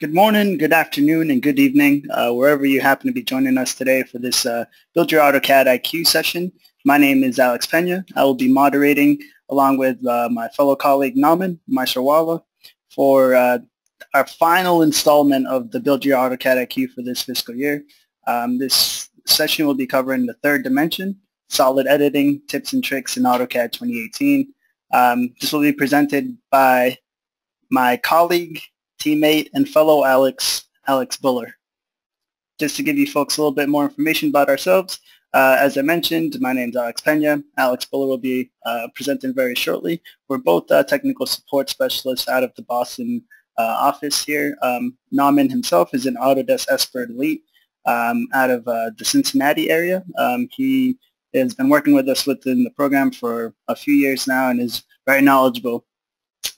Good morning, good afternoon, and good evening, uh, wherever you happen to be joining us today for this uh, Build Your AutoCAD IQ session. My name is Alex Pena. I will be moderating along with uh, my fellow colleague Nauman Maisarwala for uh, our final installment of the Build Your AutoCAD IQ for this fiscal year. Um, this session will be covering the third dimension, solid editing, tips and tricks in AutoCAD 2018. Um, this will be presented by my colleague teammate, and fellow Alex, Alex Buller. Just to give you folks a little bit more information about ourselves, uh, as I mentioned, my name is Alex Pena. Alex Buller will be uh, presenting very shortly. We're both uh, technical support specialists out of the Boston uh, office here. Um, Nauman himself is an Autodesk Expert Elite um, out of uh, the Cincinnati area. Um, he has been working with us within the program for a few years now and is very knowledgeable.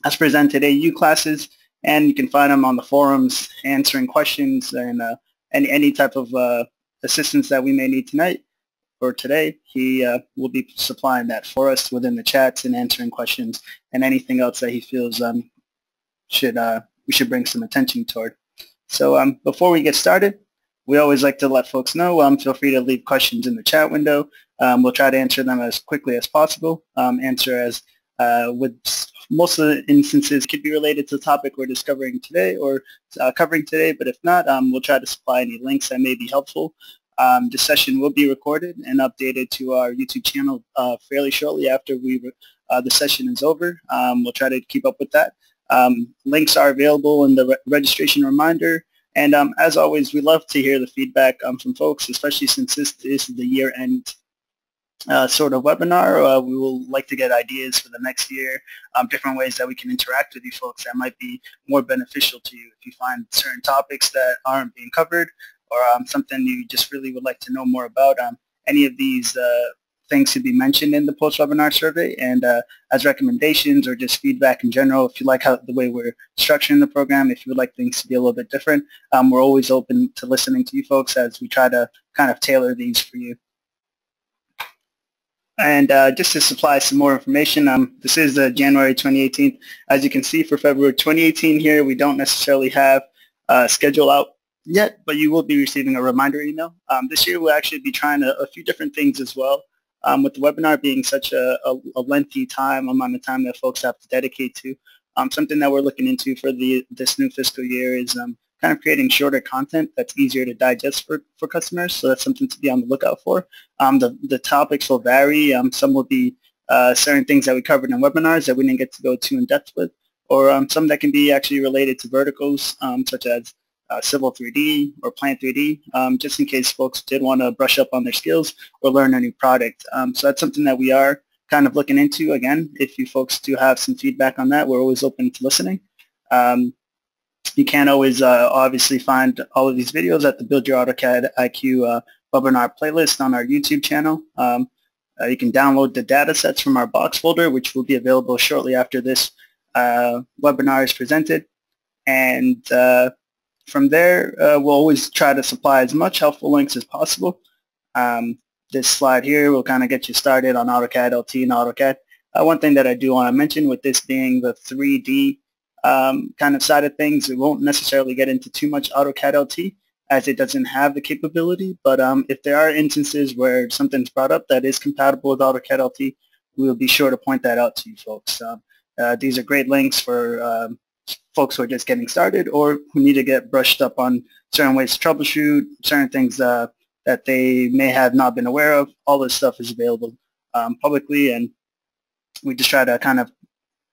Has presented AU classes and you can find him on the forums answering questions and uh, any, any type of uh, assistance that we may need tonight or today. He uh, will be supplying that for us within the chats and answering questions and anything else that he feels um, should uh, we should bring some attention toward. So um, before we get started, we always like to let folks know, um, feel free to leave questions in the chat window. Um, we'll try to answer them as quickly as possible, um, answer as uh, with most of the instances could be related to the topic we're discovering today or uh, covering today, but if not, um, we'll try to supply any links that may be helpful. Um, this session will be recorded and updated to our YouTube channel uh, fairly shortly after we uh, the session is over. Um, we'll try to keep up with that. Um, links are available in the re registration reminder. And um, as always, we love to hear the feedback um, from folks, especially since this is the year-end uh, sort of webinar. Uh, we will like to get ideas for the next year, um, different ways that we can interact with you folks that might be more beneficial to you if you find certain topics that aren't being covered or um, something you just really would like to know more about. Um, any of these uh, things should be mentioned in the post-webinar survey and uh, as recommendations or just feedback in general. If you like how the way we're structuring the program, if you would like things to be a little bit different, um, we're always open to listening to you folks as we try to kind of tailor these for you. And uh, just to supply some more information, um, this is uh, January 2018. As you can see for February 2018 here, we don't necessarily have a schedule out yet, but you will be receiving a reminder email. Um, this year we'll actually be trying a, a few different things as well. Um, with the webinar being such a, a, a, lengthy time, amount of time that folks have to dedicate to, um, something that we're looking into for the this new fiscal year is um, kind of creating shorter content that's easier to digest for, for customers. So that's something to be on the lookout for. Um, the, the topics will vary. Um, some will be uh, certain things that we covered in webinars that we didn't get to go too in depth with, or um, some that can be actually related to verticals, um, such as uh, Civil 3D or Plant 3D, um, just in case folks did want to brush up on their skills or learn a new product. Um, so that's something that we are kind of looking into. Again, if you folks do have some feedback on that, we're always open to listening. Um, you can always uh, obviously find all of these videos at the Build Your AutoCAD IQ uh, webinar playlist on our YouTube channel. Um, uh, you can download the data sets from our box folder, which will be available shortly after this uh, webinar is presented. And uh, from there, uh, we'll always try to supply as much helpful links as possible. Um, this slide here will kind of get you started on AutoCAD LT and AutoCAD. one thing that I do want to mention with this being the 3D um, kind of side of things. It won't necessarily get into too much AutoCAD LT as it doesn't have the capability. But um, if there are instances where something's brought up that is compatible with AutoCAD LT, we'll be sure to point that out to you folks. Um, uh, these are great links for um, folks who are just getting started or who need to get brushed up on certain ways to troubleshoot, certain things uh, that they may have not been aware of. All this stuff is available um, publicly and we just try to kind of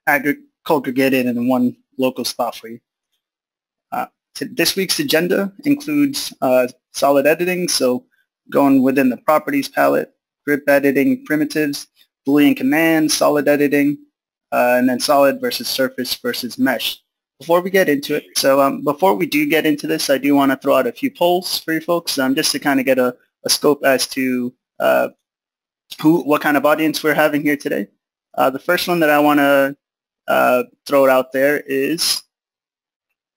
aggregate congregated in one local spot for you. Uh, this week's agenda includes uh, solid editing, so going within the properties palette, grip editing primitives, Boolean commands, solid editing, uh, and then solid versus surface versus mesh. Before we get into it, so um, before we do get into this, I do want to throw out a few polls for you folks, um, just to kind of get a, a, scope as to uh, who, what kind of audience we're having here today. Uh, the first one that I want to uh, throw it out there is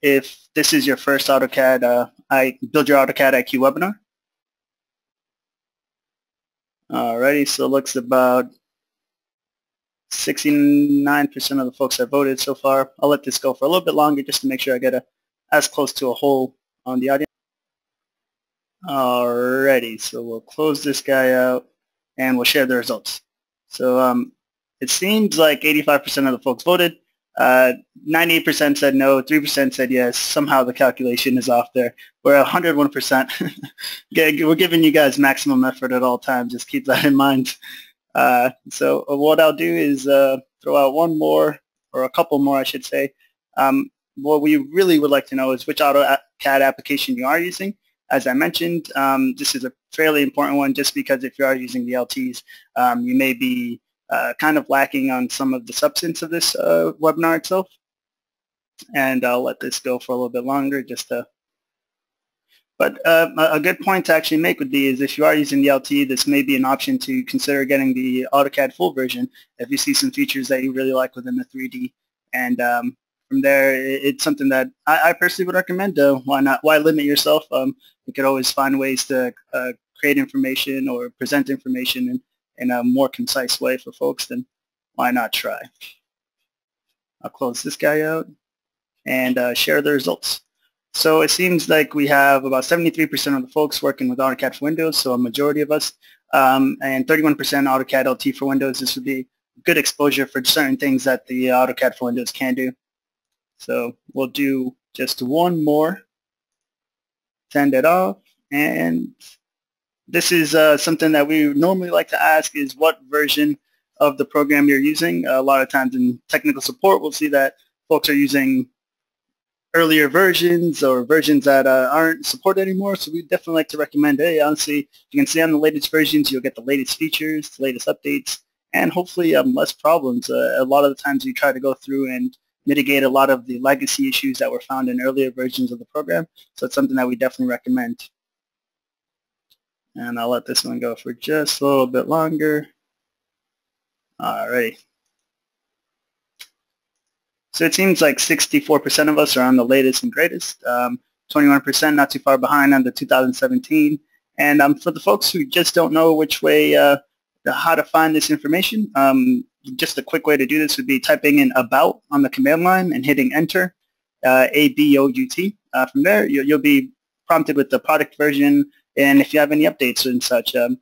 if this is your first AutoCAD, uh, I build your AutoCAD IQ webinar. Alrighty, so it looks about 69% of the folks have voted so far. I'll let this go for a little bit longer just to make sure I get a as close to a hole on the audience. Alrighty, so we'll close this guy out and we'll share the results. So um, it seems like 85% of the folks voted. Uh, 98% said no, 3% said yes. Somehow the calculation is off there. We're 101%. We're giving you guys maximum effort at all times. Just keep that in mind. Uh, so what I'll do is uh, throw out one more, or a couple more, I should say. Um, what we really would like to know is which AutoCAD application you are using. As I mentioned, um, this is a fairly important one just because if you are using the LTs, um, you may be uh, kind of lacking on some of the substance of this uh, webinar itself. And I'll let this go for a little bit longer just to but uh, a good point to actually make would be is if you are using the LT, this may be an option to consider getting the AutoCAD full version if you see some features that you really like within the 3D. And um, from there, it's something that I, I personally would recommend. Uh, why not? Why limit yourself? Um, you could always find ways to uh, create information or present information in, in a more concise way for folks, then why not try? I'll close this guy out and uh, share the results. So it seems like we have about 73% of the folks working with AutoCAD for Windows, so a majority of us, um, and 31% AutoCAD LT for Windows. This would be good exposure for certain things that the AutoCAD for Windows can do. So we'll do just one more, send it off, and this is uh, something that we normally like to ask is what version of the program you're using. a lot of times in technical support, we'll see that folks are using earlier versions or versions that uh, aren't supported anymore. So we definitely like to recommend, hey, honestly, you can see on the latest versions, you'll get the latest features, the latest updates, and hopefully um, less problems. Uh, a lot of the times we try to go through and mitigate a lot of the legacy issues that were found in earlier versions of the program. So it's something that we definitely recommend. And I'll let this one go for just a little bit longer. All right. So it seems like 64% of us are on the latest and greatest. Um, 21% not too far behind on the 2017. And um, for the folks who just don't know which way, uh, how to find this information, um, just a quick way to do this would be typing in about on the command line and hitting enter, uh, A-B-O-U-T. Uh, from there, you'll, you'll, be prompted with the product version and if you have any updates and such. Um,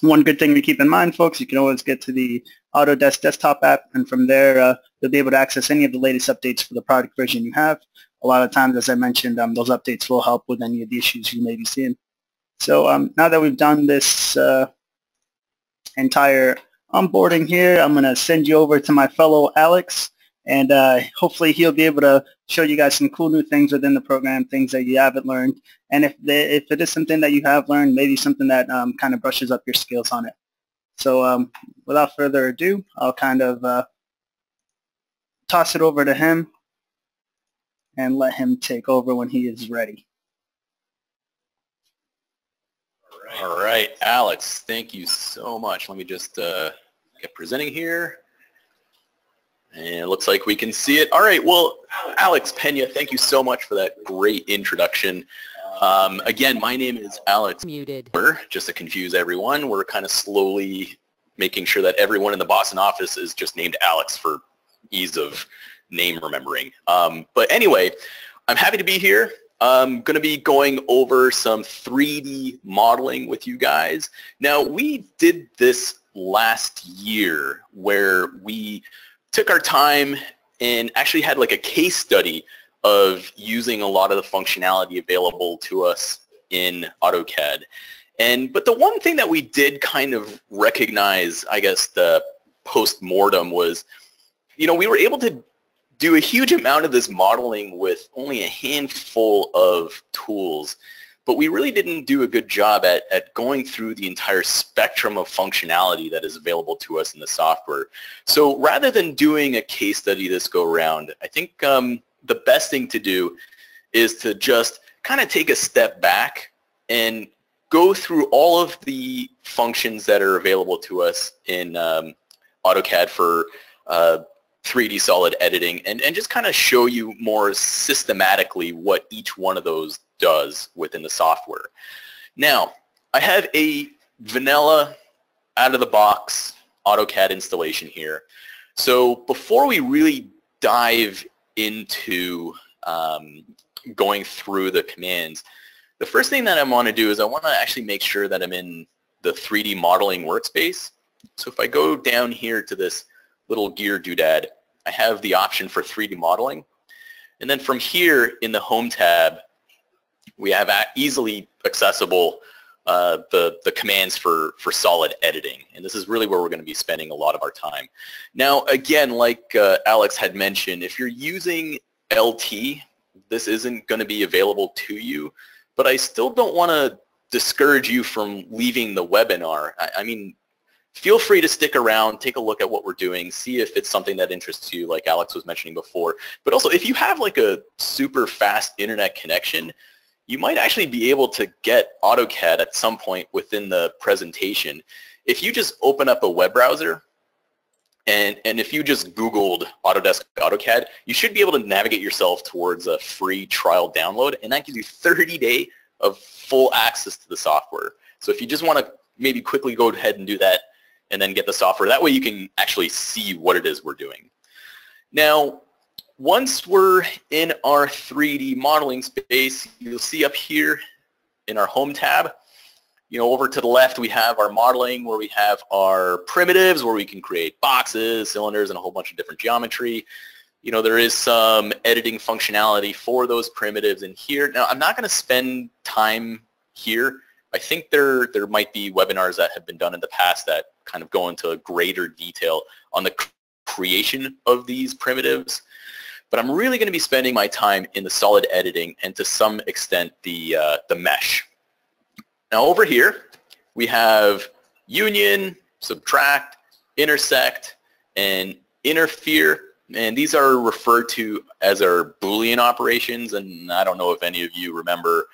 one good thing to keep in mind, folks, you can always get to the Autodesk desktop app, and from there, uh, you'll be able to access any of the latest updates for the product version you have. A lot of times, as I mentioned, um, those updates will help with any of the issues you may be seeing. So um, now that we've done this uh, entire onboarding here, I'm going to send you over to my fellow Alex, and uh, hopefully he'll be able to show you guys some cool new things within the program, things that you haven't learned. And if, they, if it is something that you have learned, maybe something that um, kind of brushes up your skills on it. So um, without further ado, I'll kind of uh, toss it over to him and let him take over when he is ready. All right, Alex, thank you so much. Let me just uh, get presenting here. And it looks like we can see it. All right, well, Alex Pena, thank you so much for that great introduction. Um, again, my name is Alex. Muted. Just to confuse everyone, we're kind of slowly making sure that everyone in the Boston office is just named Alex for ease of name remembering. Um, but anyway, I'm happy to be here. I'm going to be going over some 3D modeling with you guys. Now, we did this last year where we took our time and actually had like a case study of using a lot of the functionality available to us in AutoCAD. And but the one thing that we did kind of recognize, I guess, the post-mortem was, you know, we were able to do a huge amount of this modeling with only a handful of tools, but we really didn't do a good job at, at going through the entire spectrum of functionality that is available to us in the software. So rather than doing a case study this go around, I think um, the best thing to do is to just kind of take a step back and go through all of the functions that are available to us in um, AutoCAD for uh, 3D solid editing and, and just kind of show you more systematically what each one of those does within the software. Now, I have a vanilla out-of-the-box AutoCAD installation here. So before we really dive into um, going through the commands, the first thing that I want to do is I want to actually make sure that I'm in the 3D modeling workspace. So if I go down here to this little gear doodad, I have the option for 3D modeling. And then from here in the Home tab, we have easily accessible uh, the, the commands for, for solid editing. And this is really where we're going to be spending a lot of our time. Now, again, like uh, Alex had mentioned, if you're using LT, this isn't going to be available to you. But I still don't want to discourage you from leaving the webinar. I, I mean, feel free to stick around, take a look at what we're doing, see if it's something that interests you, like Alex was mentioning before. But also, if you have like a super fast internet connection, you might actually be able to get AutoCAD at some point within the presentation. If you just open up a web browser, and, and if you just Googled Autodesk AutoCAD, you should be able to navigate yourself towards a free trial download, and that gives you 30 day of full access to the software. So if you just want to maybe quickly go ahead and do that and then get the software, that way you can actually see what it is we're doing. Now, once we're in our 3D modeling space, you'll see up here in our Home tab, you know, over to the left we have our modeling where we have our primitives where we can create boxes, cylinders, and a whole bunch of different geometry. You know, there is some editing functionality for those primitives in here. Now, I'm not going to spend time here. I think there, there might be webinars that have been done in the past that kind of go into greater detail on the creation of these primitives. But I'm really going to be spending my time in the solid editing and to some extent the, uh, the mesh. Now over here, we have union, subtract, intersect, and interfere. And these are referred to as our Boolean operations. And I don't know if any of you remember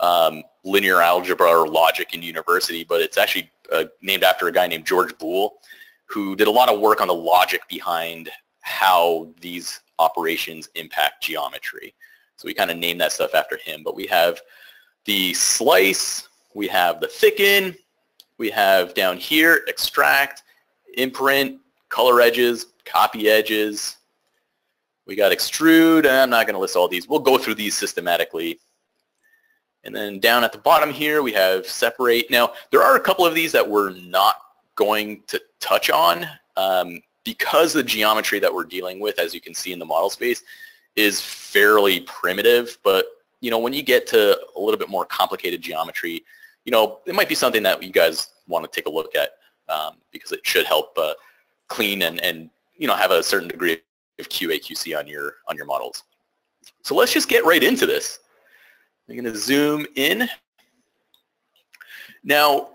um, linear algebra or logic in university, but it's actually uh, named after a guy named George Boole, who did a lot of work on the logic behind how these operations impact geometry. So we kind of name that stuff after him. But we have the slice, we have the thicken, we have down here extract, imprint, color edges, copy edges. We got extrude. I'm not going to list all these. We'll go through these systematically. And then down at the bottom here, we have separate. Now, there are a couple of these that we're not going to touch on. Um, because the geometry that we're dealing with, as you can see in the model space, is fairly primitive, but you know, when you get to a little bit more complicated geometry, you know, it might be something that you guys want to take a look at um, because it should help uh, clean and, and, you know, have a certain degree of QA, QC on your, on your models. So let's just get right into this. I'm going to zoom in. Now,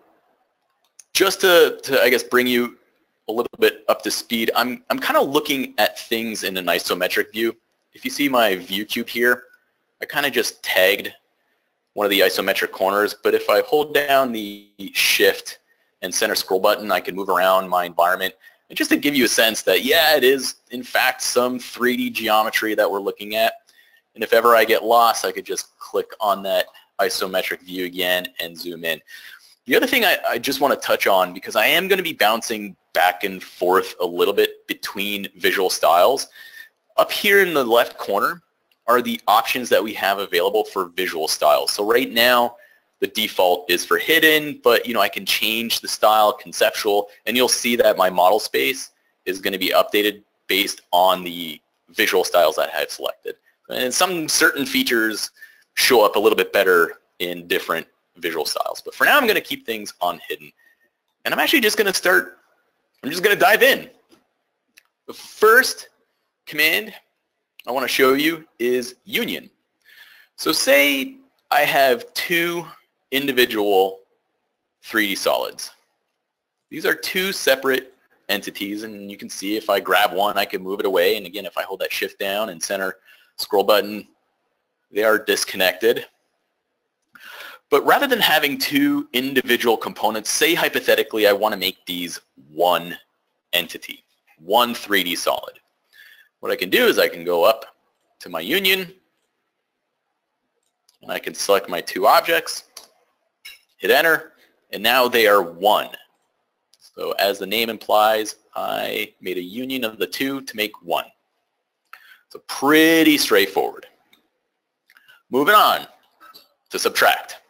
just to, to, I guess, bring you a little bit up to speed, I'm, I'm kind of looking at things in an isometric view. If you see my view cube here, I kind of just tagged one of the isometric corners, but if I hold down the shift and center scroll button, I can move around my environment. And just to give you a sense that, yeah, it is in fact some 3D geometry that we're looking at. And if ever I get lost, I could just click on that isometric view again and zoom in. The other thing I, I just want to touch on, because I am going to be bouncing back and forth a little bit between visual styles, up here in the left corner are the options that we have available for visual styles. So right now, the default is for hidden, but you know I can change the style, conceptual, and you'll see that my model space is going to be updated based on the visual styles that I have selected. And some certain features show up a little bit better in different visual styles. But for now, I'm going to keep things on hidden. And I'm actually just going to start, I'm just going to dive in. The first command I want to show you is union. So say I have two individual 3D solids. These are two separate entities and you can see if I grab one I can move it away and again if I hold that shift down and center scroll button they are disconnected but rather than having two individual components, say hypothetically I want to make these one entity, one 3D solid. What I can do is I can go up to my union, and I can select my two objects, hit enter, and now they are one. So as the name implies, I made a union of the two to make one. So pretty straightforward. Moving on to subtract.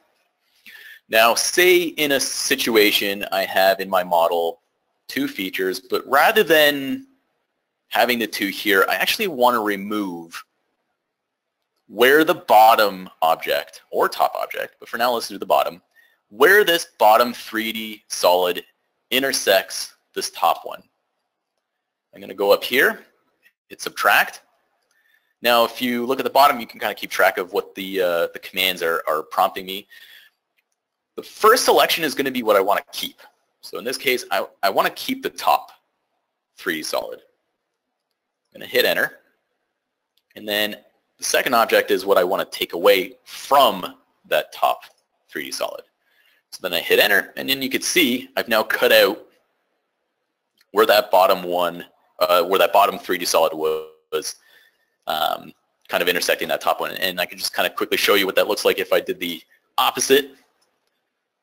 Now, say in a situation I have in my model two features, but rather than having the two here, I actually want to remove where the bottom object, or top object, but for now let's do the bottom, where this bottom 3D solid intersects this top one. I'm going to go up here, hit subtract. Now if you look at the bottom, you can kind of keep track of what the, uh, the commands are, are prompting me. The first selection is going to be what I want to keep. So in this case, I, I want to keep the top 3D solid. I'm going to hit enter. And then the second object is what I want to take away from that top 3D solid. So then I hit enter, and then you can see I've now cut out where that bottom one, uh, where that bottom 3D solid was, um, kind of intersecting that top one. And I can just kind of quickly show you what that looks like if I did the opposite.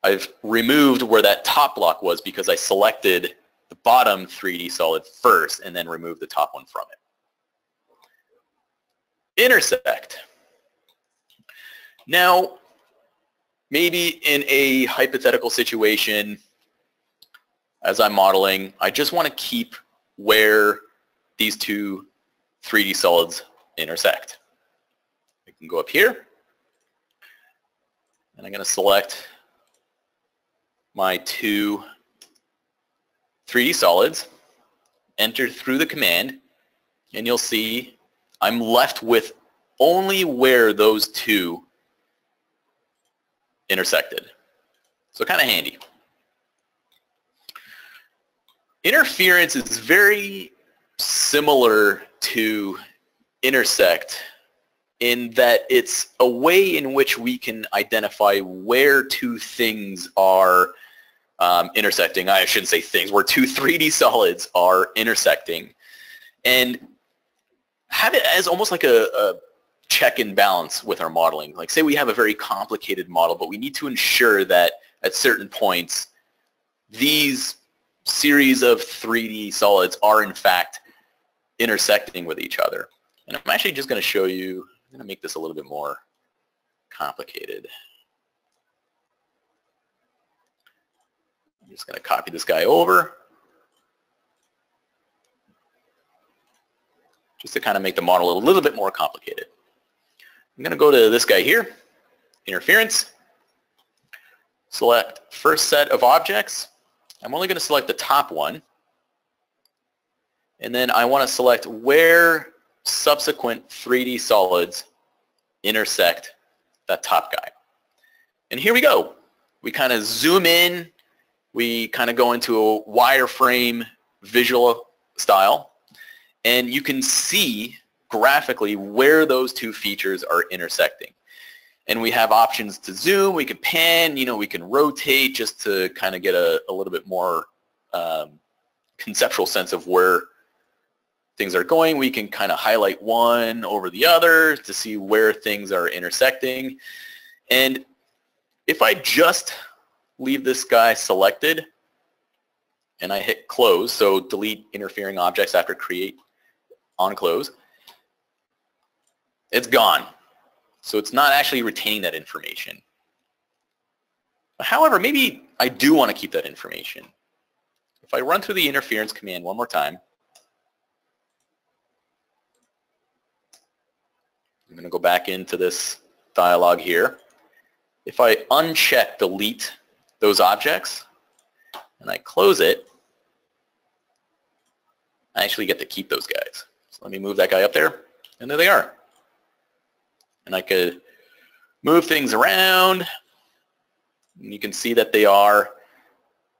I've removed where that top block was because I selected the bottom 3D solid first and then removed the top one from it intersect. Now, maybe in a hypothetical situation, as I'm modeling, I just want to keep where these two 3D solids intersect. I can go up here, and I'm going to select my two 3D solids, enter through the command, and you'll see I'm left with only where those two intersected. So kind of handy. Interference is very similar to intersect in that it's a way in which we can identify where two things are um, intersecting. I shouldn't say things, where two 3D solids are intersecting. And have it as almost like a, a check and balance with our modeling. Like say we have a very complicated model, but we need to ensure that at certain points, these series of 3D solids are in fact intersecting with each other. And I'm actually just going to show you, I'm going to make this a little bit more complicated. I'm just going to copy this guy over. just to kind of make the model a little bit more complicated. I'm going to go to this guy here, interference, select first set of objects. I'm only going to select the top one. And then I want to select where subsequent 3D solids intersect that top guy. And here we go. We kind of zoom in. We kind of go into a wireframe visual style and you can see graphically where those two features are intersecting. And we have options to zoom, we can pan, you know, we can rotate just to kind of get a, a little bit more um, conceptual sense of where things are going. We can kind of highlight one over the other to see where things are intersecting. And if I just leave this guy selected and I hit close, so delete interfering objects after create on close, it's gone. So it's not actually retaining that information. However, maybe I do want to keep that information. If I run through the interference command one more time, I'm going to go back into this dialog here. If I uncheck delete those objects and I close it, I actually get to keep those guys. So Let me move that guy up there, and there they are. And I could move things around, and you can see that they are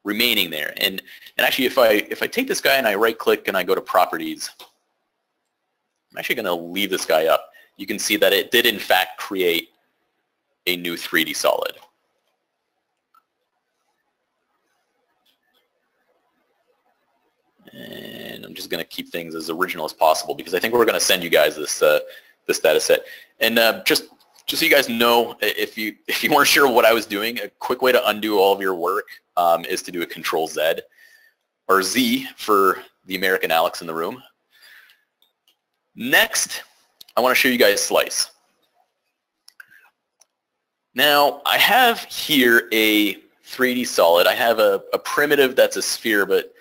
remaining there. And, and actually, if I, if I take this guy and I right-click and I go to Properties, I'm actually going to leave this guy up. You can see that it did, in fact, create a new 3D solid. And I'm just going to keep things as original as possible because I think we're going to send you guys this uh, this data set. And uh, just just so you guys know, if you if you weren't sure what I was doing, a quick way to undo all of your work um, is to do a Control Z or Z for the American Alex in the room. Next, I want to show you guys Slice. Now, I have here a 3D solid. I have a, a primitive that's a sphere, but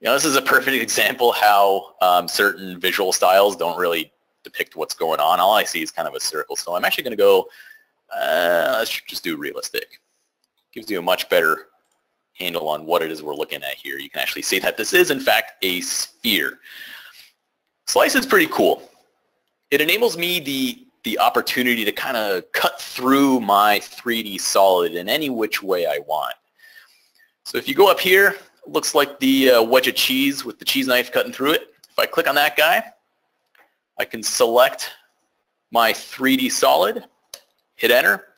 you know, this is a perfect example how um, certain visual styles don't really depict what's going on. All I see is kind of a circle. So I'm actually going to go, uh, let's just do realistic. Gives you a much better handle on what it is we're looking at here. You can actually see that this is, in fact, a sphere. Slice is pretty cool. It enables me the, the opportunity to kind of cut through my 3D solid in any which way I want. So if you go up here, looks like the uh, wedge of cheese with the cheese knife cutting through it. If I click on that guy, I can select my 3D solid, hit enter,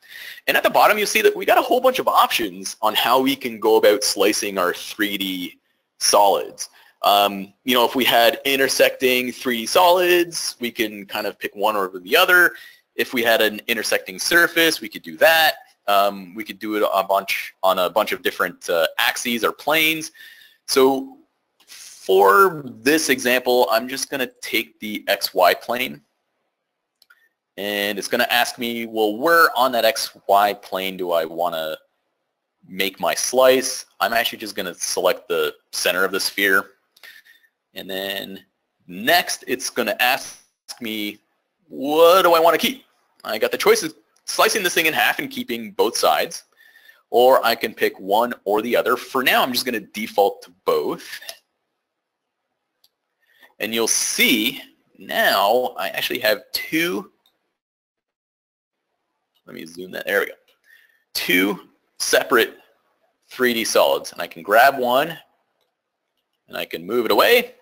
and at the bottom you'll see that we got a whole bunch of options on how we can go about slicing our 3D solids. Um, you know, if we had intersecting 3D solids, we can kind of pick one over the other. If we had an intersecting surface, we could do that. Um, we could do it a bunch on a bunch of different uh, axes or planes. So for this example, I'm just going to take the XY plane and it's going to ask me, well, where on that XY plane do I want to make my slice? I'm actually just going to select the center of the sphere. And then next, it's going to ask me, what do I want to keep? I got the choice of slicing this thing in half and keeping both sides, or I can pick one or the other. For now, I'm just going to default to both. And you'll see now I actually have two, let me zoom that, there we go, two separate 3D solids. And I can grab one and I can move it away.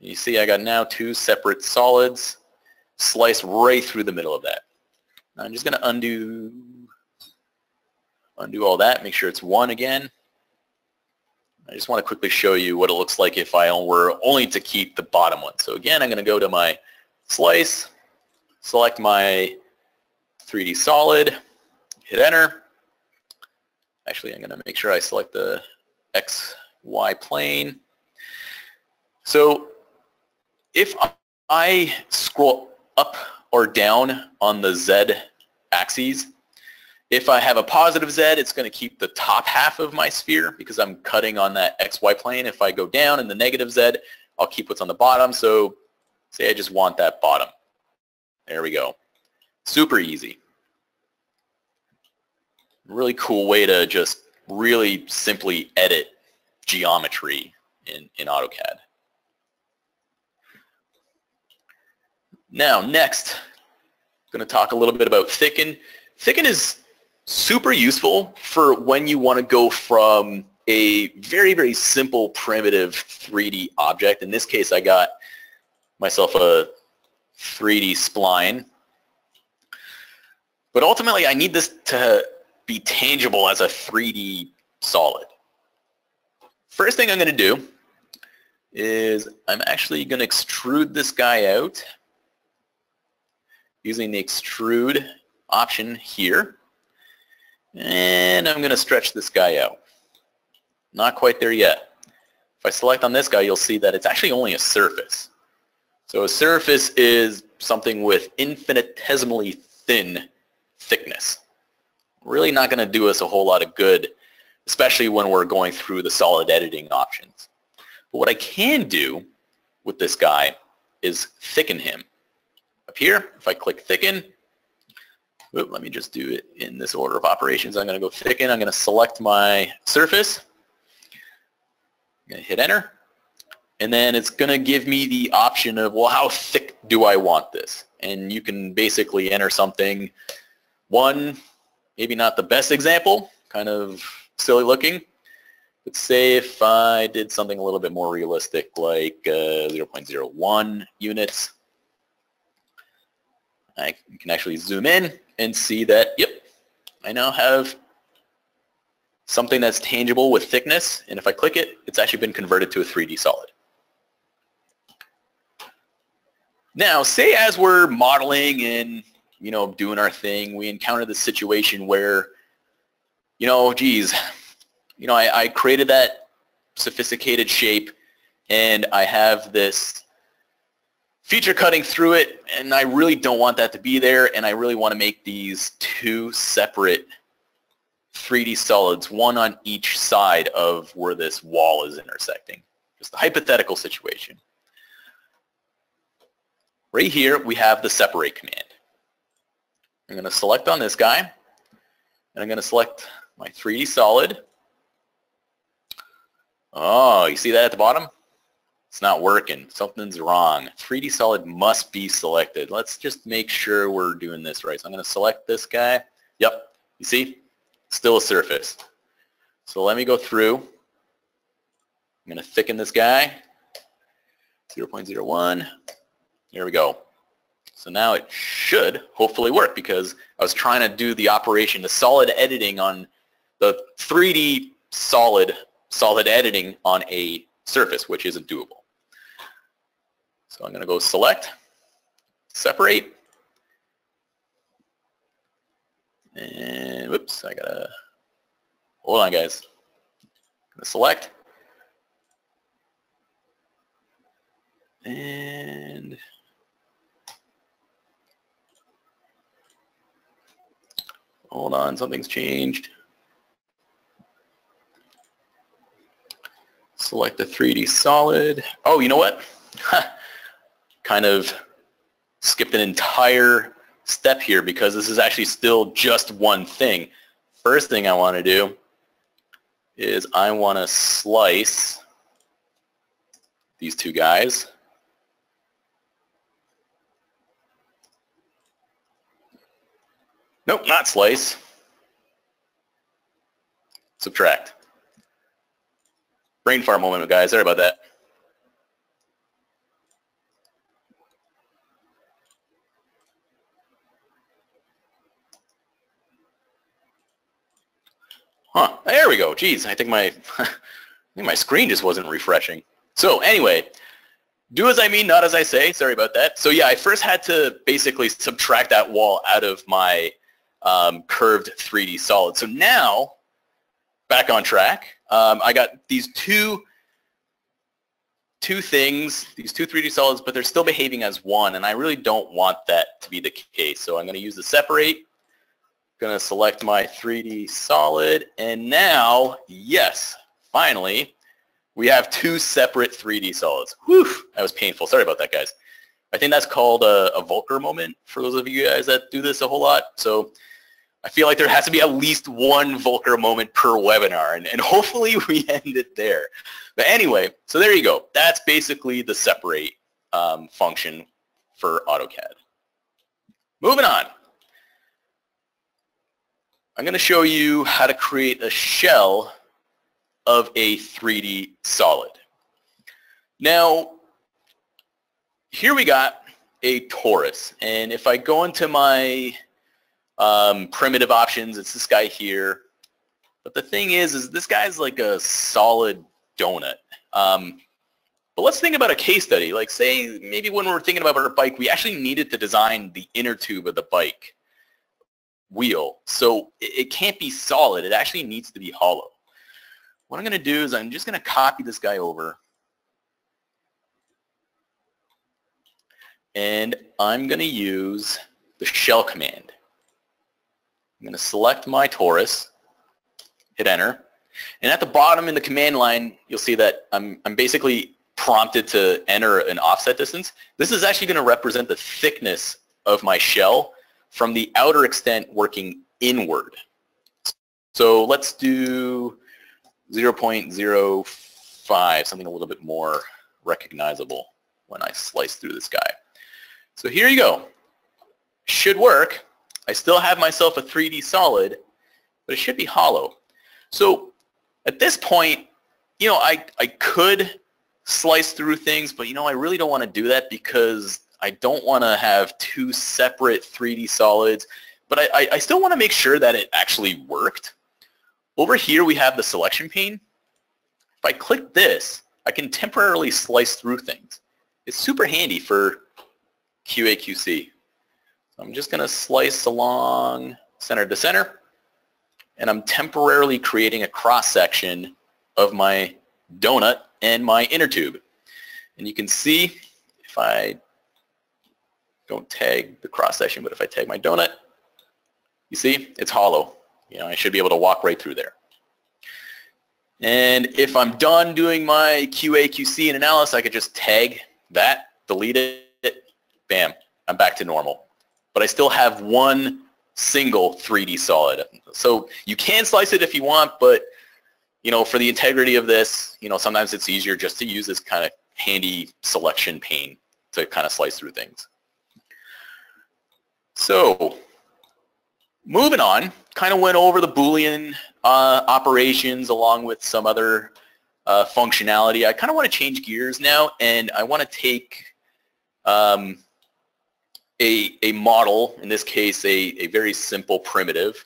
You see I got now two separate solids sliced right through the middle of that. I'm just going to undo undo all that, make sure it's one again. I just want to quickly show you what it looks like if I were only to keep the bottom one. So again, I'm going to go to my slice, select my 3D solid, hit enter. Actually, I'm going to make sure I select the X, Y plane. So if I scroll up or down on the Z axes, if I have a positive Z, it's going to keep the top half of my sphere because I'm cutting on that XY plane. If I go down in the negative Z, I'll keep what's on the bottom. So say I just want that bottom. There we go. Super easy. Really cool way to just really simply edit geometry in, in AutoCAD. Now, next, I'm going to talk a little bit about thicken. Thicken is super useful for when you want to go from a very, very simple primitive 3D object. In this case, I got myself a 3D spline. But ultimately, I need this to be tangible as a 3D solid. First thing I'm going to do is I'm actually going to extrude this guy out using the extrude option here. And I'm going to stretch this guy out. Not quite there yet. If I select on this guy, you'll see that it's actually only a surface. So a surface is something with infinitesimally thin thickness. Really not going to do us a whole lot of good, especially when we're going through the solid editing options. But what I can do with this guy is thicken him. Here, if I click thicken, let me just do it in this order of operations. I'm going to go thicken. I'm going to select my surface. I'm going to hit enter. And then it's going to give me the option of, well, how thick do I want this? And you can basically enter something. One, maybe not the best example, kind of silly looking. But say if I did something a little bit more realistic, like uh, 0.01 units, I can actually zoom in and see that, yep, I now have something that's tangible with thickness. And if I click it, it's actually been converted to a 3D solid. Now, say as we're modeling and, you know, doing our thing, we encounter the situation where, you know, geez, you know, I, I created that sophisticated shape and I have this feature cutting through it, and I really don't want that to be there, and I really want to make these two separate 3D solids, one on each side of where this wall is intersecting. Just a hypothetical situation. Right here, we have the separate command. I'm going to select on this guy, and I'm going to select my 3D solid. Oh, you see that at the bottom? It's not working. Something's wrong. 3D solid must be selected. Let's just make sure we're doing this right. So I'm going to select this guy. Yep. You see? Still a surface. So let me go through. I'm going to thicken this guy. 0.01. There we go. So now it should hopefully work because I was trying to do the operation, the solid editing on the 3D solid, solid editing on a surface, which isn't doable. So I'm going to go select, separate, and whoops, I gotta, hold on guys. I'm to select, and hold on, something's changed. Select the 3D solid. Oh, you know what? kind of skipped an entire step here because this is actually still just one thing. First thing I want to do is I want to slice these two guys. Nope, not slice. Subtract. Brain fart moment, guys. Sorry about that. Huh, there we go. Geez, I think my I think my screen just wasn't refreshing. So anyway, do as I mean, not as I say. Sorry about that. So yeah, I first had to basically subtract that wall out of my um, curved 3D solid. So now, back on track, um, I got these two two things, these two 3D solids, but they're still behaving as one, and I really don't want that to be the case. So I'm going to use the separate going to select my 3D solid. And now, yes, finally, we have two separate 3D solids. Whew, that was painful. Sorry about that, guys. I think that's called a, a moment for those of you guys that do this a whole lot. So I feel like there has to be at least one Volcker moment per webinar, and, and hopefully we end it there. But anyway, so there you go. That's basically the separate um, function for AutoCAD. Moving on. I'm going to show you how to create a shell of a 3D solid. Now, here we got a torus. And if I go into my um, primitive options, it's this guy here. But the thing is, is this guy's like a solid donut. Um, but let's think about a case study. Like say maybe when we're thinking about our bike, we actually needed to design the inner tube of the bike wheel. So it, can't be solid. It actually needs to be hollow. What I'm going to do is I'm just going to copy this guy over. And I'm going to use the shell command. I'm going to select my torus, hit enter. And at the bottom in the command line, you'll see that I'm, I'm basically prompted to enter an offset distance. This is actually going to represent the thickness of my shell from the outer extent working inward. So let's do 0.05, something a little bit more recognizable when I slice through this guy. So here you go. Should work. I still have myself a 3D solid, but it should be hollow. So at this point, you know, I, I could slice through things, but you know, I really don't want to do that because I don't want to have two separate 3D solids, but I, I, I still want to make sure that it actually worked. Over here we have the section plane. If I click this, I can temporarily slice through things. It's super handy for QA/QC. So I'm just going to slice along center to center, and I'm temporarily creating a cross-section of my donut and my inner tube. And you can see if I don't tag the cross section, but if I tag my donut, you see, it's hollow. You know, I should be able to walk right through there. And if I'm done doing my QA, QC, and analysis, I could just tag that, delete it, bam, I'm back to normal. But I still have one single 3D solid. So you can slice it if you want, but you know, for the integrity of this, you know, sometimes it's easier just to use this kind of handy section plane to kind of slice through things. So moving on, kind of went over the Boolean uh, operations along with some other uh, functionality. I kind of want to change gears now and I want to take um, a, a model, in this case a, a very simple primitive,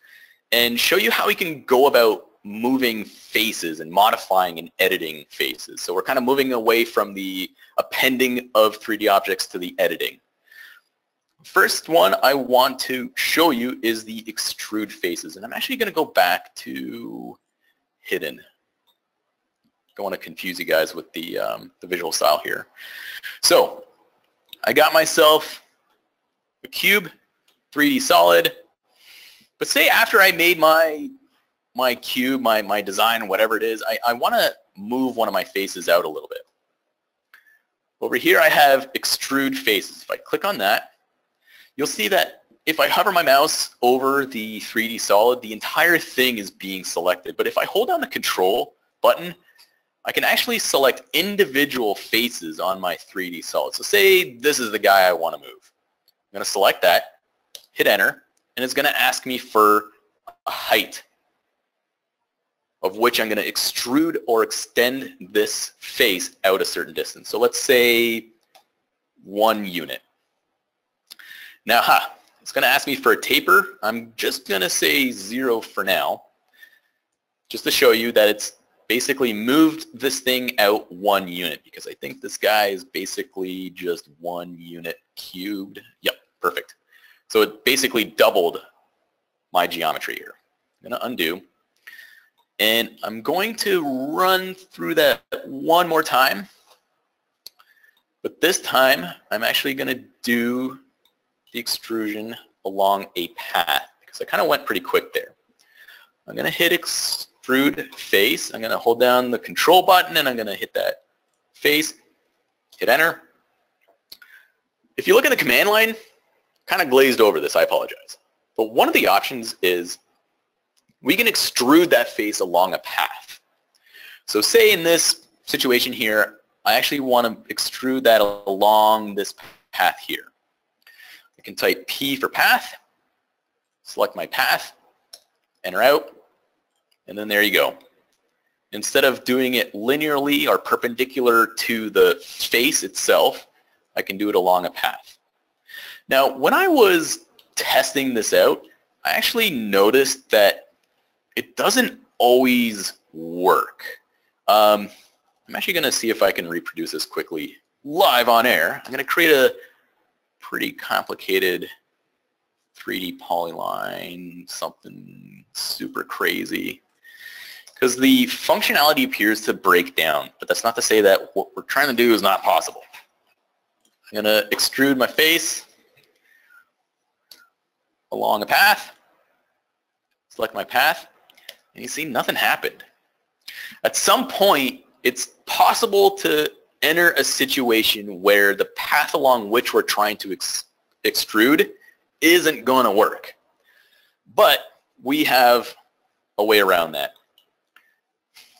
and show you how we can go about moving faces and modifying and editing faces. So we're kind of moving away from the appending of 3D objects to the editing. First one I want to show you is the extrude faces. And I'm actually going to go back to hidden. Don't want to confuse you guys with the, um, the visual style here. So I got myself a cube, 3D solid. But say after I made my my cube, my, my design, whatever it is, I, I want to move one of my faces out a little bit. Over here I have extrude faces. If I click on that, you'll see that if I hover my mouse over the 3D solid, the entire thing is being selected. But if I hold down the control button, I can actually select individual faces on my 3D solid. So say this is the guy I want to move. I'm going to select that, hit enter, and it's going to ask me for a height of which I'm going to extrude or extend this face out a certain distance. So let's say one unit. Now, ha, it's going to ask me for a taper. I'm just going to say zero for now, just to show you that it's basically moved this thing out one unit because I think this guy is basically just one unit cubed. Yep, perfect. So it basically doubled my geometry here. I'm going to undo. And I'm going to run through that one more time. But this time, I'm actually going to do the extrusion along a path because I kind of went pretty quick there. I'm going to hit extrude face. I'm going to hold down the control button and I'm going to hit that face, hit enter. If you look at the command line, kind of glazed over this, I apologize. But one of the options is we can extrude that face along a path. So say in this situation here, I actually want to extrude that along this path here. I can type P for path, select my path, enter out, and then there you go. Instead of doing it linearly or perpendicular to the face itself, I can do it along a path. Now, when I was testing this out, I actually noticed that it doesn't always work. Um, I'm actually going to see if I can reproduce this quickly live on air. I'm going to create a pretty complicated 3D polyline, something super crazy. Because the functionality appears to break down, but that's not to say that what we're trying to do is not possible. I'm going to extrude my face along a path, select my path, and you see, nothing happened. At some point, it's possible to enter a situation where the path along which we're trying to ex extrude isn't going to work. But we have a way around that.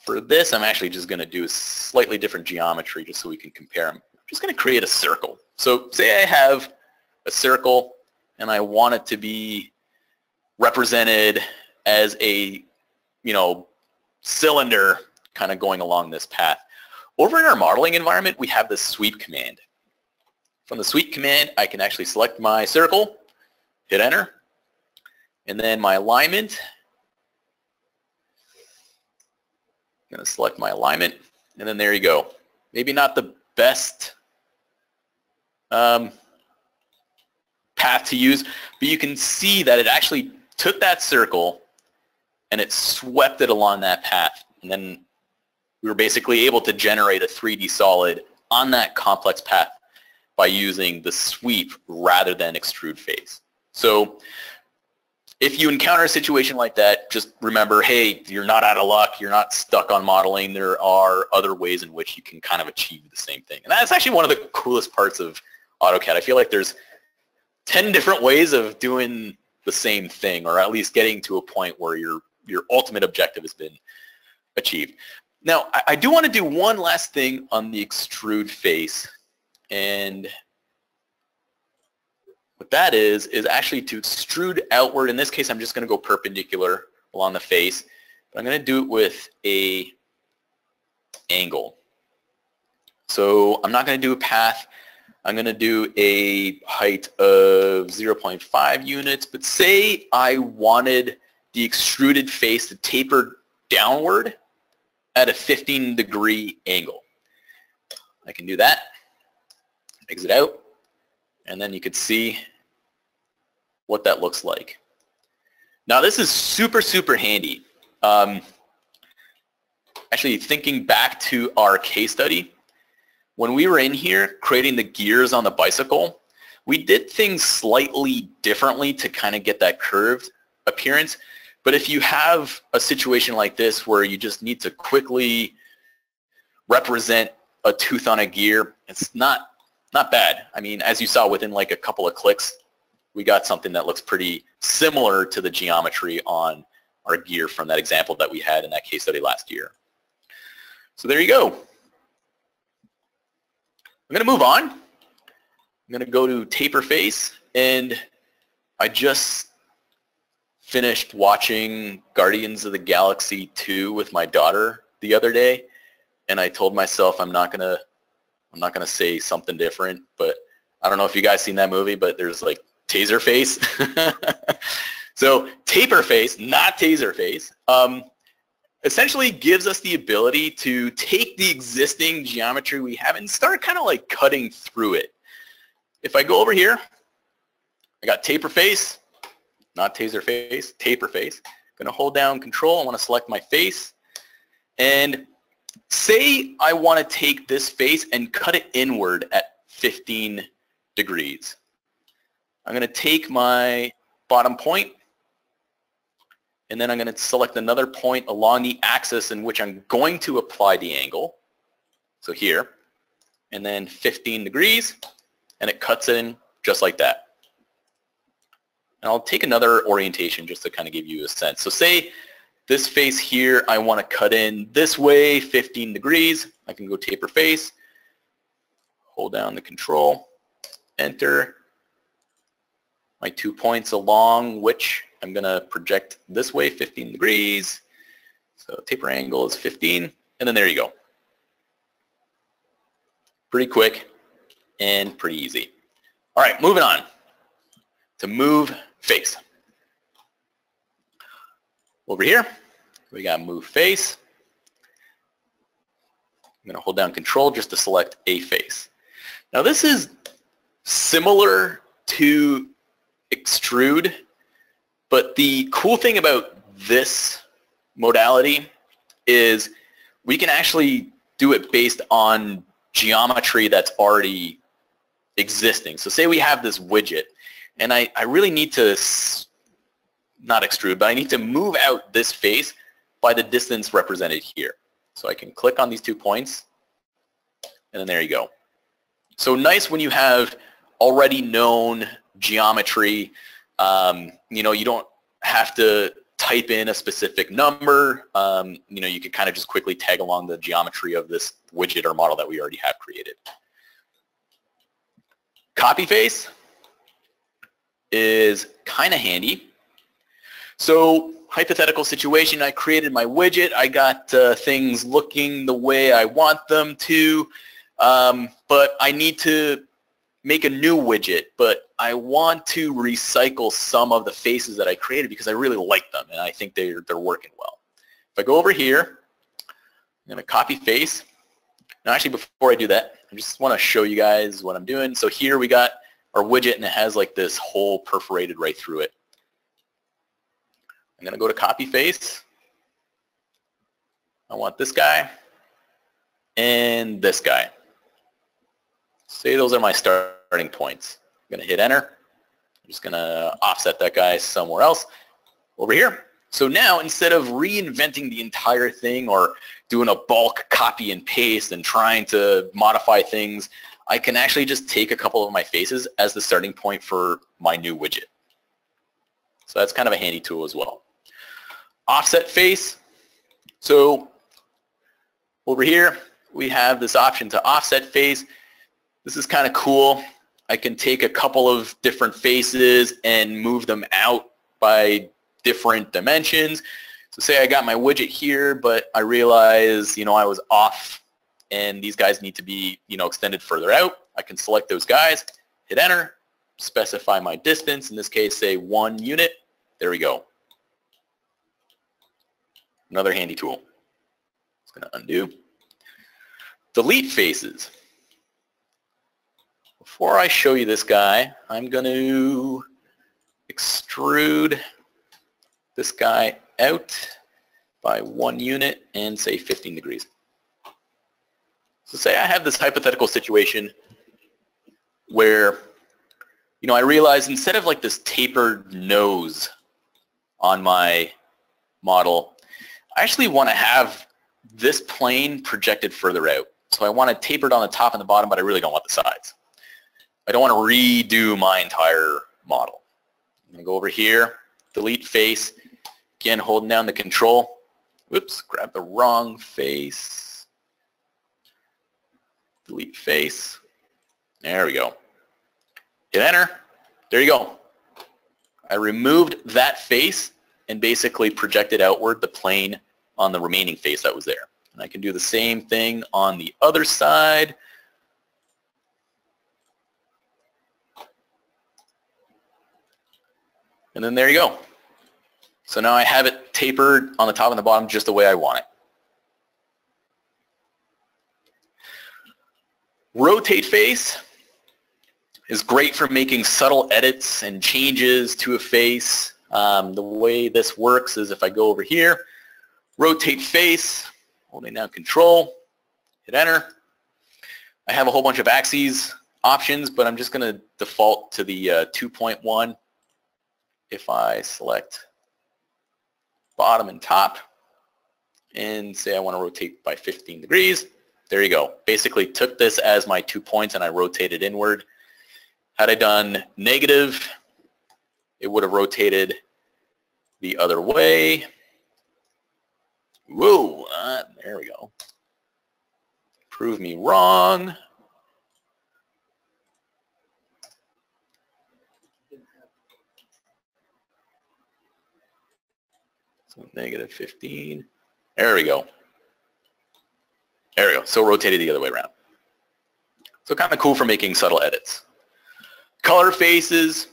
For this, I'm actually just going to do a slightly different geometry just so we can compare them. I'm just going to create a circle. So say I have a circle and I want it to be represented as a you know, cylinder kind of going along this path. Over in our modeling environment, we have this sweep command. From the sweep command, I can actually select my circle, hit enter, and then my alignment. I'm going to select my alignment, and then there you go. Maybe not the best um, path to use, but you can see that it actually took that circle and it swept it along that path. And then we were basically able to generate a 3D solid on that complex path. by using the sweep rather than extrude face. So if you encounter a situation like that, just remember, hey, you're not out of luck. You're not stuck on modeling. There are other ways in which you can kind of achieve the same thing. And that's actually one of the coolest parts of AutoCAD. I feel like there's 10 different ways of doing the same thing, or at least getting to a point where your, your ultimate objective has been achieved. Now, I, I do want to do one last thing on the extrude face. And that is, is actually to extrude outward. In this case, I'm just going to go perpendicular along the face. But I'm going to do it with a angle. So I'm not going to do a path. I'm going to do a height of 0.5 units. But say I wanted the extruded face to taper downward at a 15 degree angle. I can do that. Exit out. And then you could see what that looks like. Now this is super, super handy. Um, actually thinking back to our case study, when we were in here creating the gears on the bicycle, we did things slightly differently to kind of get that curved appearance. But if you have a situation like this where you just need to quickly represent a tooth on a gear, it's not not bad. I mean, as you saw within like a couple of clicks, we got something that looks pretty similar to the geometry on our gear from that example that we had in that case study last year. So there you go. I'm going to move on. I'm going to go to taper face and I just finished watching Guardians of the Galaxy 2 with my daughter the other day and I told myself I'm not going to I'm not going to say something different, but I don't know if you guys seen that movie, but there's like taser face. so taper face, not taser face, um, essentially gives us the ability to take the existing geometry we have and start kind of like cutting through it. If I go over here, I got taper face, not taser face, taper face. I'm going to hold down control. I want to select my face. And say I want to take this face and cut it inward at 15 degrees. I'm going to take my bottom point and then I'm going to select another point along the axis in which I'm going to apply the angle. So here, and then 15 degrees, and it cuts in just like that. And I'll take another orientation just to kind of give you a sense. So say this face here, I want to cut in this way, 15 degrees. I can go taper face, hold down the control, enter, my two points along which I'm going to project this way 15 degrees. So taper angle is 15, and then there you go. Pretty quick and pretty easy. All right, moving on to move face. Over here, we got move face. I'm going to hold down control just to select a face. Now this is similar to extrude. But the cool thing about this modality is we can actually do it based on geometry that's already existing. So say we have this widget and I, I really need to, not extrude, but I need to move out this face by the distance represented here. So I can click on these two points and then there you go. So nice when you have already known geometry. Um, you know, you don't have to type in a specific number. Um, you know, you can kind of just quickly tag along the geometry of this widget or model that we already have created. Copy face is kind of handy. So hypothetical situation, I created my widget. I got uh, things looking the way I want them to, um, but I need to make a new widget, but I want to recycle some of the faces that I created because I really like them and I think they're, they're working well. If I go over here, I'm going to copy face. Now actually before I do that, I just want to show you guys what I'm doing. So here we got our widget and it has like this hole perforated right through it. I'm going to go to copy face. I want this guy and this guy. Say those are my starting points. I'm going to hit enter. I'm just going to offset that guy somewhere else over here. So now instead of reinventing the entire thing or doing a bulk copy and paste and trying to modify things, I can actually just take a couple of my faces as the starting point for my new widget. So that's kind of a handy tool as well. Offset face. So over here, we have this option to offset face. This is kind of cool. I can take a couple of different faces and move them out by different dimensions. So say I got my widget here, but I realize, you know, I was off and these guys need to be, you know, extended further out. I can select those guys, hit enter, specify my distance, in this case, say one unit. There we go. Another handy tool. It's going to undo. Delete faces. Before I show you this guy, I'm going to extrude this guy out by one unit and say 15 degrees. So say I have this hypothetical situation where, you know, I realize instead of like this tapered nose on my model, I actually want to have this plane projected further out. So I want it tapered on the top and the bottom, but I really don't want the sides. I don't want to redo my entire model. I'm going to go over here, delete face, again holding down the control. Whoops, grab the wrong face. Delete face. There we go. Hit enter. There you go. I removed that face and basically projected outward the plane on the remaining face that was there. And I can do the same thing on the other side. And then there you go. So now I have it tapered on the top and the bottom just the way I want it. Rotate face is great for making subtle edits and changes to a face. Um, the way this works is if I go over here, rotate face, holding down control, hit enter. I have a whole bunch of axes options, but I'm just going to default to the uh, 2.1 if I select bottom and top and say I want to rotate by 15 degrees. There you go. Basically took this as my two points and I rotated inward. Had I done negative, it would have rotated the other way. Whoa, uh, there we go. Prove me wrong. So negative 15. There we go. There we go. So rotated the other way around. So kind of cool for making subtle edits. Color faces.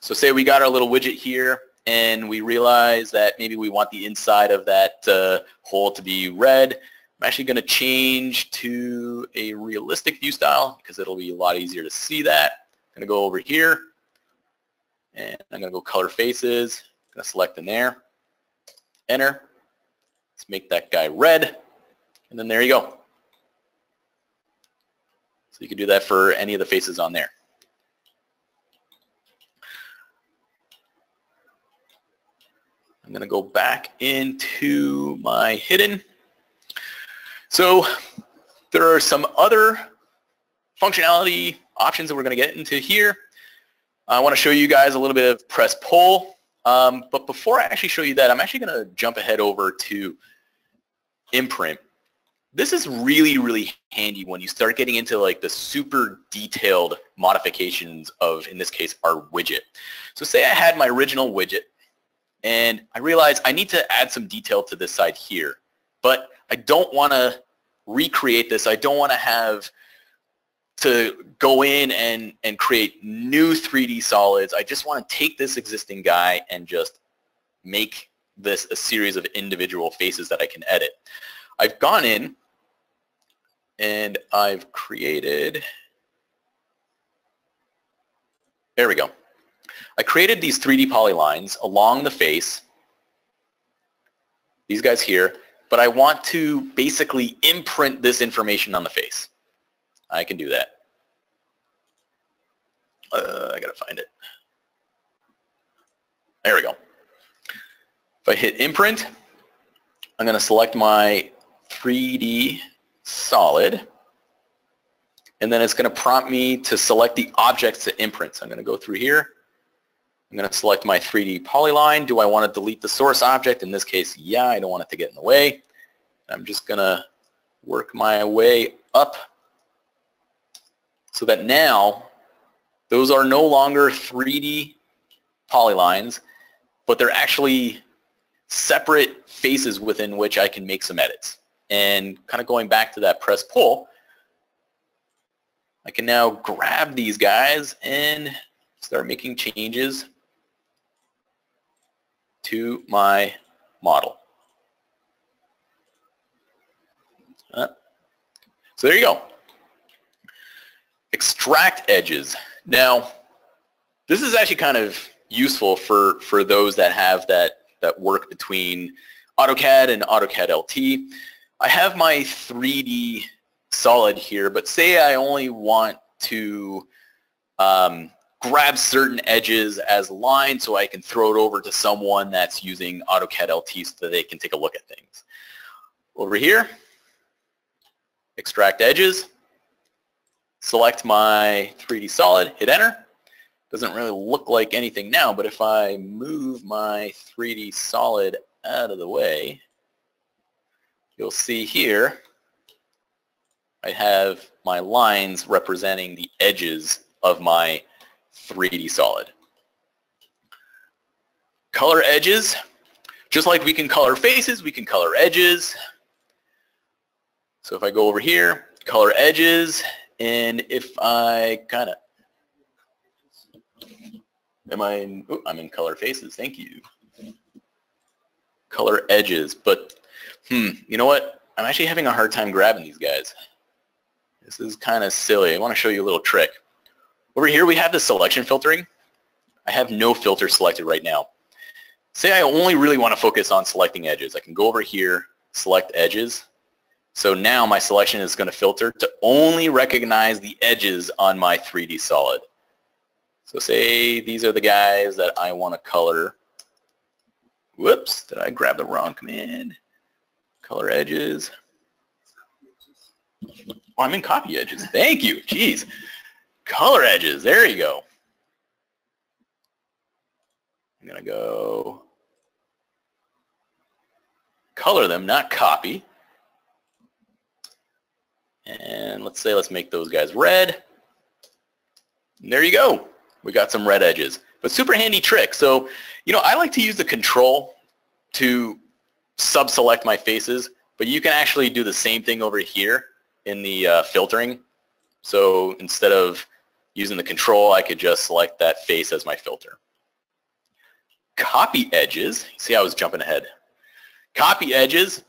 So say we got our little widget here and we realize that maybe we want the inside of that uh, hole to be red. I'm actually going to change to a realistic view style because it'll be a lot easier to see that. I'm going to go over here and I'm going to go color faces. I'm going to select in there enter. Let's make that guy red. And then there you go. So you can do that for any of the faces on there. I'm going to go back into my hidden. So there are some other functionality options that we're going to get into here. I want to show you guys a little bit of press pull. Um, but before I actually show you that, I'm actually going to jump ahead over to imprint. This is really, really handy when you start getting into like the super detailed modifications of, in this case, our widget. So say I had my original widget and I realize I need to add some detail to this side here, but I don't want to recreate this. I don't want to have to go in and, and create new 3D solids. I just want to take this existing guy and just make this a series of individual faces that I can edit. I've gone in and I've created, there we go. I created these 3D polylines along the face, these guys here, but I want to basically imprint this information on the face. I can do that. Uh, I gotta find it. There we go. If I hit imprint, I'm gonna select my 3D solid, and then it's gonna prompt me to select the objects to imprint. So I'm gonna go through here. I'm gonna select my 3D polyline. Do I wanna delete the source object? In this case, yeah, I don't want it to get in the way. I'm just gonna work my way up so that now those are no longer 3D polylines, but they're actually separate faces within which I can make some edits. And kind of going back to that press pull, I can now grab these guys and start making changes to my model. Uh, so there you go. Extract edges. Now, this is actually kind of useful for, for those that have that, that work between AutoCAD and AutoCAD LT. I have my 3D solid here, but say I only want to um, grab certain edges as lines so I can throw it over to someone that's using AutoCAD LT so that they can take a look at things. Over here, extract edges, select my 3D solid, hit enter. Doesn't really look like anything now, but if I move my 3D solid out of the way, you'll see here I have my lines representing the edges of my 3D solid. Color edges, just like we can color faces, we can color edges. So if I go over here, color edges, and if I kind of, am I in, oh, I'm in color faces, thank you. Color edges, but, hmm, you know what? I'm actually having a hard time grabbing these guys. This is kind of silly. I want to show you a little trick. Over here we have the selection filtering. I have no filter selected right now. Say I only really want to focus on selecting edges. I can go over here, select edges, so now my selection is going to filter to only recognize the edges on my 3D solid. So say these are the guys that I want to color. Whoops, did I grab the wrong command? Color edges. Oh, I'm in copy edges. Thank you. Jeez. Color edges. There you go. I'm going to go color them, not copy. And let's say let's make those guys red. And there you go. We got some red edges. But super handy trick. So, you know, I like to use the control to sub-select my faces, but you can actually do the same thing over here in the uh, filtering. So instead of using the control, I could just select that face as my filter. Copy edges. See, I was jumping ahead. Copy edges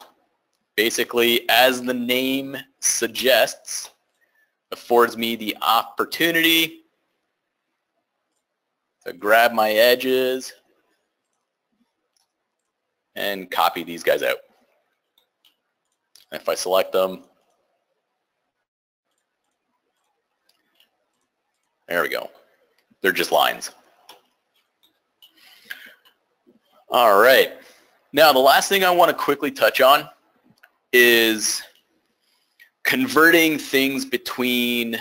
basically, as the name suggests, affords me the opportunity to grab my edges and copy these guys out. If I select them, there we go. They're just lines. All right. Now, the last thing I want to quickly touch on is converting things between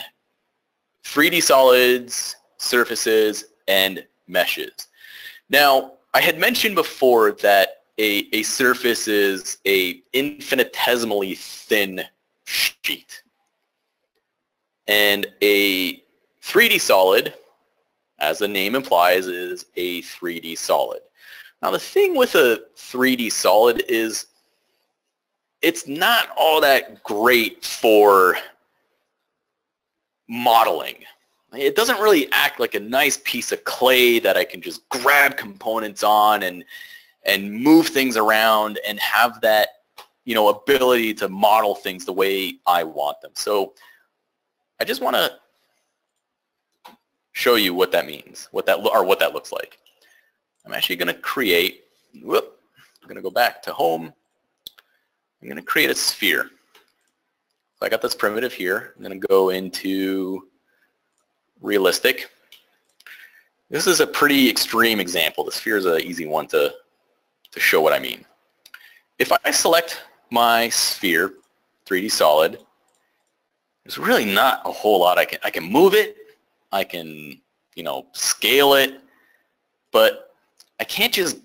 3D solids, surfaces, and meshes. Now, I had mentioned before that a, a surface is a infinitesimally thin sheet. And a 3D solid, as the name implies, is a 3D solid. Now the thing with a 3D solid is it's not all that great for modeling. It doesn't really act like a nice piece of clay that I can just grab components on and and move things around and have that you know ability to model things the way I want them. So I just want to show you what that means, what that or what that looks like. I'm actually going to create. Whoop, I'm going to go back to home I'm going to create a sphere. So I got this primitive here. I'm going to go into realistic. This is a pretty extreme example. The sphere is an easy one to, to show what I mean. If I select my sphere, 3D solid, there's really not a whole lot I can, I can move it, I can, you know, scale it, but I can't just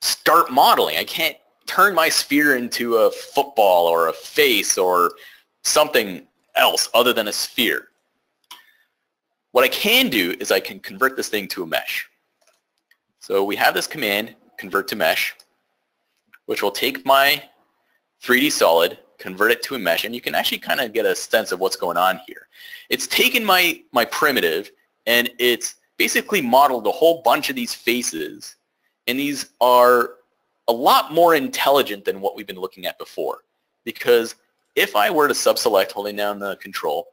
start modeling. I can't turn my sphere into a football or a face or something else other than a sphere. What I can do is I can convert this thing to a mesh. So we have this command, convert to mesh, which will take my 3D solid, convert it to a mesh, and you can actually kind of get a sense of what's going on here. It's taken my, my primitive and it's basically modeled a whole bunch of these faces, and these are a lot more intelligent than what we've been looking at before. Because if I were to subselect holding down the control,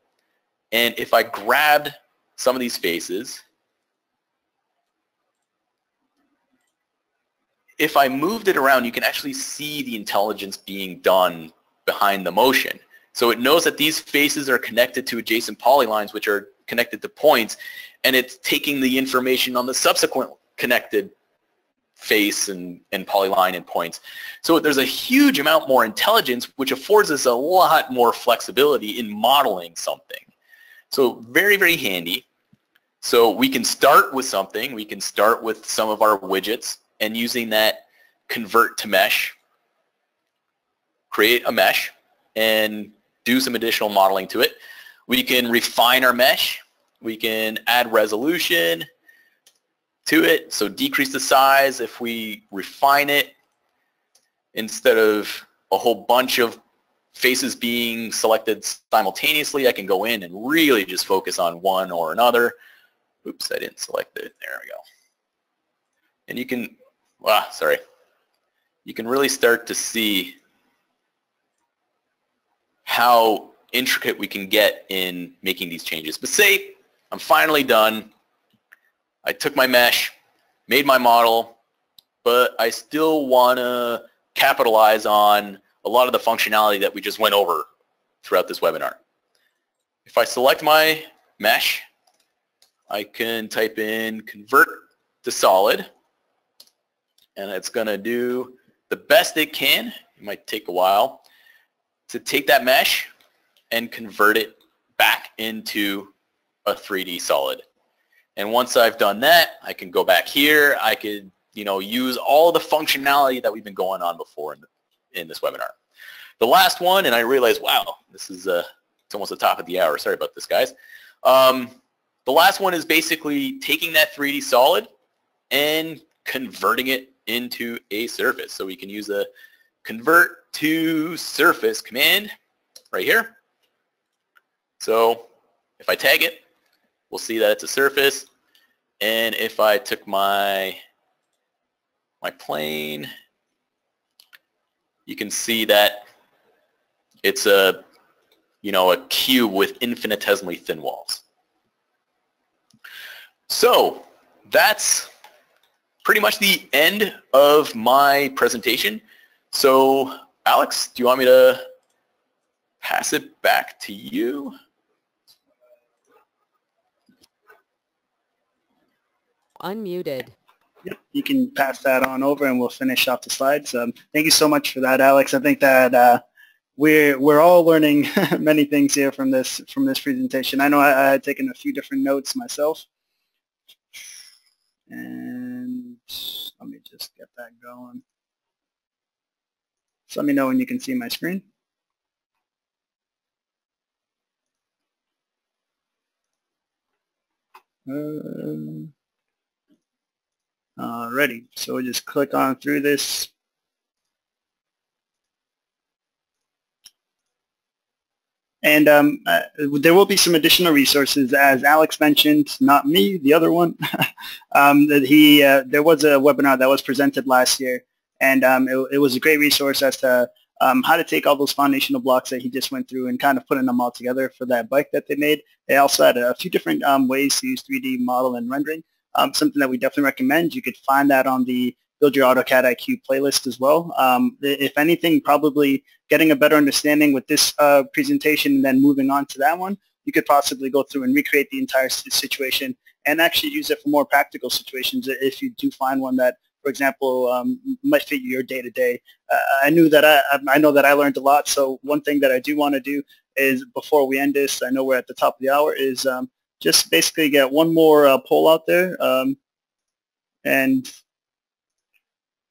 and if I grabbed some of these faces, if I moved it around, you can actually see the intelligence being done behind the motion. So it knows that these faces are connected to adjacent polylines, which are connected to points, and it's taking the information on the subsequent connected face and, and polyline and points. So there's a huge amount more intelligence, which affords us a lot more flexibility in modeling something. So very, very handy. So we can start with something. We can start with some of our widgets and using that convert to mesh, create a mesh and do some additional modeling to it. We can refine our mesh. We can add resolution to it. So decrease the size if we refine it instead of a whole bunch of faces being selected simultaneously. I can go in and really just focus on one or another. Oops, I didn't select it. There we go. And you can, ah, sorry. You can really start to see how intricate we can get in making these changes. But say I'm finally done. I took my mesh, made my model, but I still want to capitalize on a lot of the functionality that we just went over throughout this webinar. If I select my mesh I can type in convert to solid and it's going to do the best it can. It might take a while to take that mesh and convert it back into a 3D solid. And once I've done that, I can go back here. I could, you know, use all the functionality that we've been going on before in, in this webinar. The last one, and I realized, wow, this is uh, it's almost the top of the hour. Sorry about this, guys. Um, the last one is basically taking that 3D solid and converting it into a surface. So we can use a convert to surface command right here. So if I tag it, we'll see that it's a surface. And if I took my my plane, you can see that it's a you know a cube with infinitesimally thin walls. So that's pretty much the end of my presentation. So Alex, do you want me to pass it back to you? Unmuted. Yep, you can pass that on over and we'll finish off the slides. Um, thank you so much for that, Alex. I think that uh, we're we're all learning many things here from this from this presentation. I know I, I had taken a few different notes myself. And let me just get that going. So let me know when you can see my screen. Uh, alrighty, so we'll just click on through this And um, uh, there will be some additional resources, as Alex mentioned, not me, the other one. um, that he uh, there was a webinar that was presented last year, and um, it, it, was a great resource as to um, how to take all those foundational blocks that he just went through and kind of putting them all together for that bike that they made. They also had a few different um, ways to use 3D model and rendering. Um, something that we definitely recommend. You could find that on the Build Your AutoCAD IQ playlist as well. Um, if anything, probably getting a better understanding with this uh, presentation and then moving on to that one, you could possibly go through and recreate the entire situation and actually use it for more practical situations if you do find one that for example, um, might fit your day to day. I knew that I, I know that I learned a lot. So one thing that I do want to do is before we end this, I know we're at the top of the hour, is um, just basically get one more uh, poll out there, um, and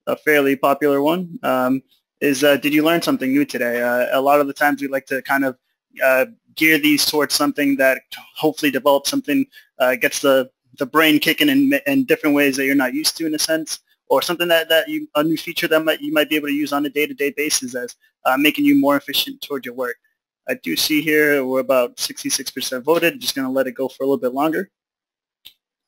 a fairly popular one um, is, uh, did you learn something new today? Uh, a lot of the times we like to kind of uh, gear these towards something that hopefully develops something, uh, gets the, the brain kicking in, in different ways that you're not used to in a sense or something that, that you, a new feature that might, you might be able to use on a day-to-day basis as uh, making you more efficient toward your work. I do see here we're about 66% voted. I'm Just going to let it go for a little bit longer.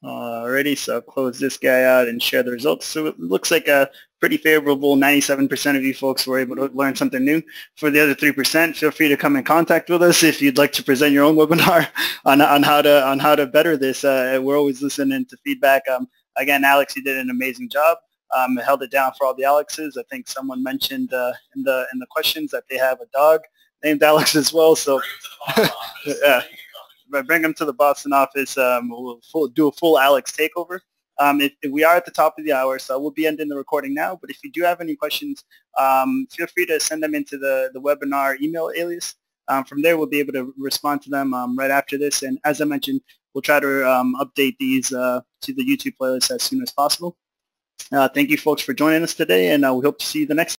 Alrighty, so I'll close this guy out and share the results. So it looks like a pretty favorable 97% of you folks were able to learn something new. For the other 3%, feel free to come in contact with us if you'd like to present your own webinar on, on how to on how to better this. Uh, we're always listening to feedback. Um, again, Alex, you did an amazing job. Um, held it down for all the Alexes. I think someone mentioned uh, in the in the questions that they have a dog named Alex as well. So yeah, bring him to the Boston office. Um, we'll full, do a full Alex takeover. Um, we are at the top of the hour, so we'll be ending the recording now. But if you do have any questions, um, feel free to send them into the, the webinar email alias. Um, from there, we'll be able to respond to them um, right after this. And as I mentioned, we'll try to um, update these uh, to the YouTube playlist as soon as possible. Uh, thank you, folks, for joining us today, and uh, we hope to see you the next